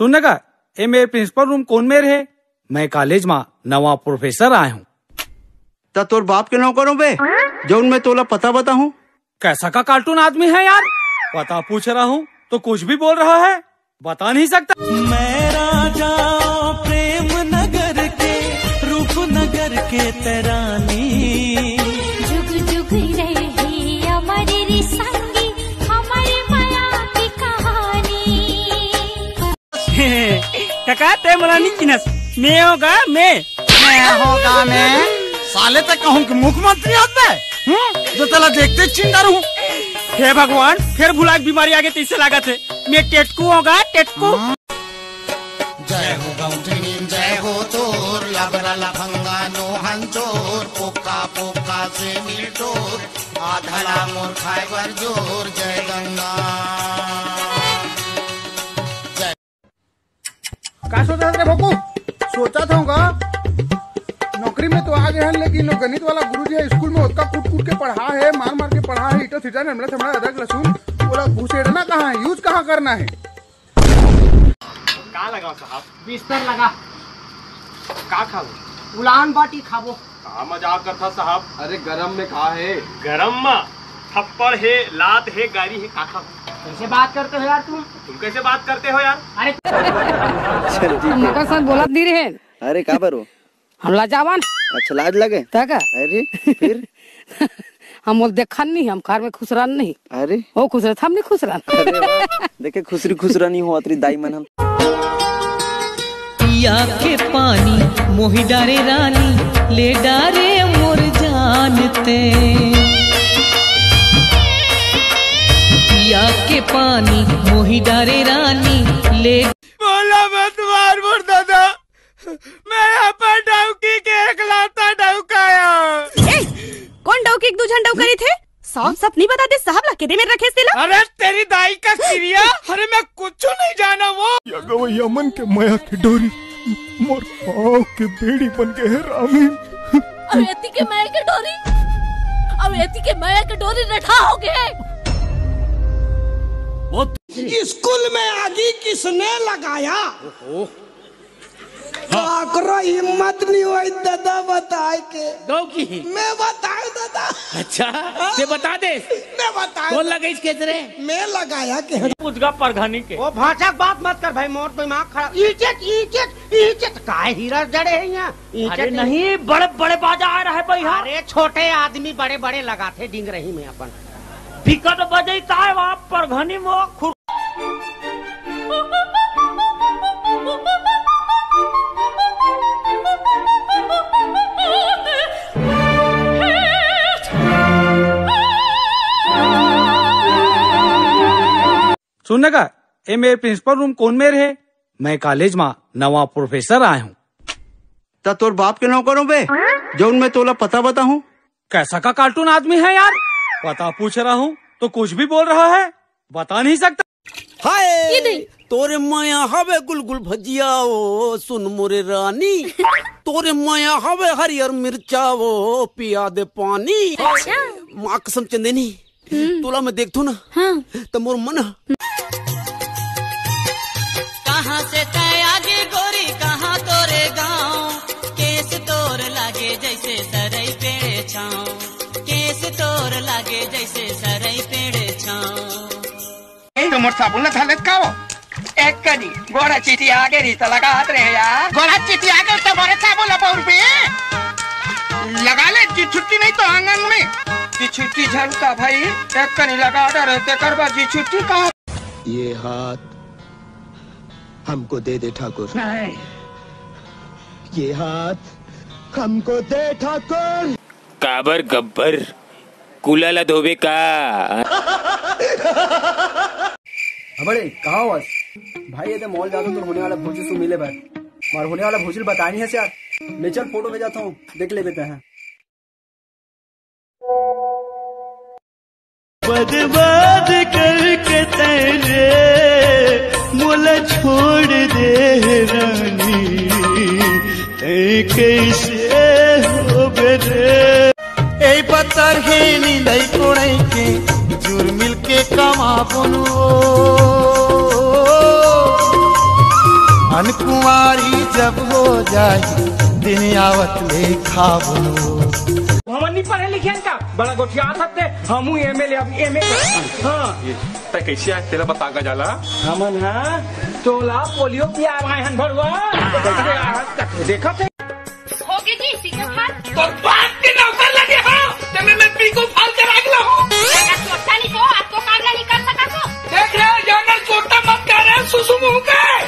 सुनने का ये मेरे प्रिंसिपल रूम कौन मेरे है? मैं कॉलेज में नवा प्रोफेसर आया हूँ। ता तोर बाप के नौकरों बे जो मैं तोला पता बता हूँ कैसा का कार्टून आदमी है यार? पता पूछ रहा हूँ तो कुछ भी बोल रहा है बता नहीं सकता। मैं राजा प्रेम नगर के रूप नगर के तरानी। काका ते मला नहीं चिनस मैं होगा मैं मैं होगा मैं साले तक कहूँ कि मुख्यमंत्री आता है? हम्म? जो तला देखते चिंता रहूँ हे भगवान फिर भुला बीमारी आगे तीसरे लागत है। मैं टेटकू होगा टेटकू। जय हो गौठनी जय हो तोर। लबरा लफंगा नो हंचोर पोका पोका से मिल मिलटोर आधड़ा मोर खाइबर ज़ोर। जय गंगा। का सोचा रे भोकू। सोचा था का नौकरी में तो आ गए हैं लेकिन गणित वाला गुरु जी स्कूल में उसका कूट कूट के पढ़ा है मार मार के पढ़ा है ईटो सीटा नमला थमड़ा अदरक लहसुन बोला घुसेड़ना कहाँ है यूज़ कहाँ करना है? का लगाओ साहब? बिस्तर लगा। का खाओ? उलान बाटी खाबो का मज़ाक करता साहब? अरे गरम में कहा है? गरम में थप्पड़ है लात है गाड़ी है का खाओ? कैसे बात करते हो यार तुम? तुम कैसे बात करते हो यार? अरे हमका साथ बोलत नहीं रहे अरे का बरो हम लाजावान। अच्छा लाज लगे? तक अरे फिर? हम बोल देखा नहीं हम कार में खुश रहन नहीं। अरे। वो खुश रहता हम नहीं खुश रहन देखे खुसरी खुसरानी हो अतरी दाई मन हम। पिया के पानी मोहि डारे रानी ले डारे मोर जानते पानी मोहि डारे रानी ले। बोला मत मार मुर दादा। मैं यहाँ पर डौकी के एक लाता डौकाया कौन डौकी दूजन डौ करी थे? साफ़ साफ़ नहीं बताते साहब ला केदे में रखे सिला अरे तेरी दाई का क्रिया अरे मैं कुछ नहीं जाना वो। गवैया मन के माया के डोरी मोर पाँव के बेड़ी बन के है रामी अवेती के माया के डोरी। अवेती के माया के डोरी रठा हो गए। स्कूल में आगी किसने लगाया? आकरो हिम्मत नहीं हुई दादा बताए के। डौकी मैं बताए दादा। अच्छा ते बता दे। मैं बताए कौन लगे इसके तेरे मैं लगाया के। पुजगा परघानी के। वो भाषा बात मत कर भाई मोर दिमाग खराब। इज़्ज़त इज़्ज़त इज़्ज़त। काहे हीरा जड़े हैं यहाँ? अरे नहीं। बड़े बड़े बाजा आ रहे भाई अरे छोटे आदमी बड़े बड़े लगाते डिंग रही में अपन। विकट बजे का है वहाँ परघानी में? वो सुनने का ये मेरे प्रिंसिपल रूम कौन मेरे है? मैं कॉलेज में नवा प्रोफेसर आया हूँ। ता तोर बाप के नौकरों बे जो मैं तोला पता बता हूँ कैसा का कार्टून आदमी है यार? पता पूछ रहा हूँ तो कुछ भी बोल रहा है बता नहीं सकता। हाय तोरे माया हवे गुलगुल भजिया ओ सुन मोरे रानी। तोरे माया हवे हरियर मिर्चा वो पिया दे पानी माँ कसम चंदेनी तोला मैं देखतू ना हाँ। तो मोर मन। मोर साबुन था लेत काओ एक करी गोरा चीटी आगे री तो लगा रहे यार। गोरा चीटी आगे तो मोरे साबुन लगा पे लगा ले जी छुट्टी नहीं तो आँगन में। जी छुट्टी झलका भाई एक करी लगा रहते करवा जी छुट्टी कहाँ? ये हाथ हमको दे दे ठाकुर। नहीं। ये हाथ हमको दे ठाकुर। काबर गब्बर कुलाला धोबे का। बड़े कहाँ हुआ भाई ये तो मॉल जाता तो होने वाला भोजन सु मिले भाई और होने वाला भोजन बतानी है यार ले चल फोटो भेजाता हूँ देख ले बेटा है बर्बाद करके तेरे मोला छोड़ दे रानी ते कैसे हो बेरे এই পাতার হে নিলাই কোড়াইকে জুর মিলকে কামা मन कुंवारी जब हो जाए दिन आवत ले खाबो हमन नहीं पढ़े लिखे का बड़ा गोठिया सकते हमू एमएलए अब एमए हाँ। तय कैसे है? तेरा बता का जाला। हमन हाँ? टोला पोलियो पिया आए हन भरवा देखा थे होगी जी तो बाप के नौकर लगे हो तो मैं मैं पीको फाल कर आगला हूँ नहीं तो आपको काम नहीं कर सका तो। देख रहे हो जानवर छोटा मत कर रहे सुसु मुँह के